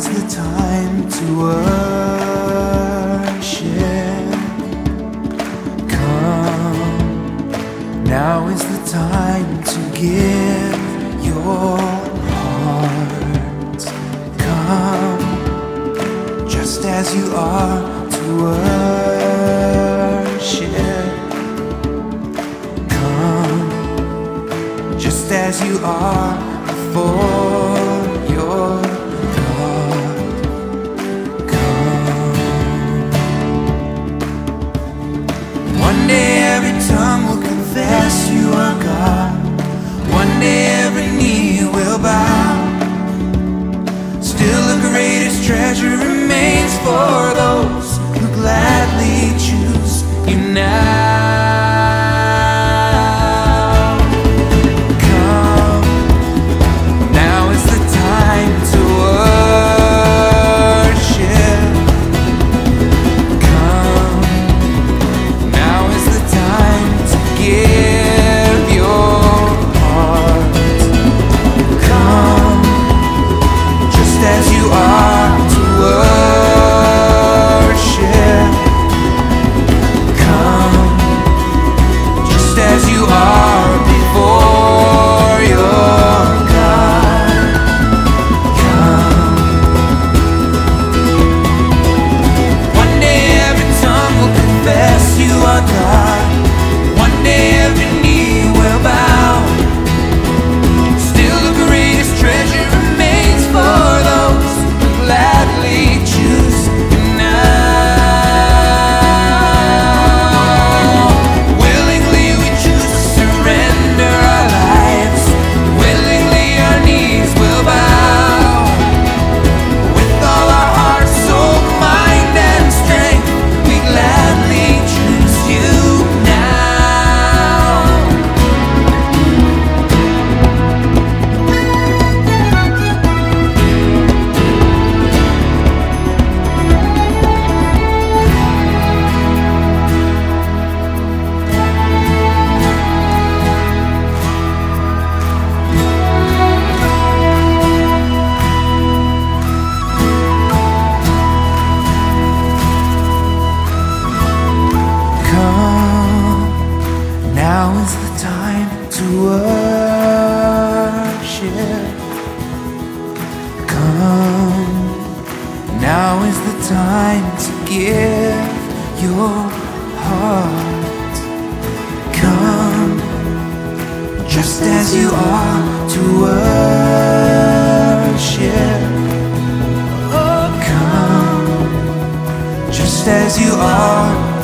is the time to worship. Come, now is the time to give your heart. Come, just as you are to worship. Come, just as you are before. Greatest treasure remains for those who gladly choose you now. You are give your heart. Come, just as you are to worship. Oh, come just as you are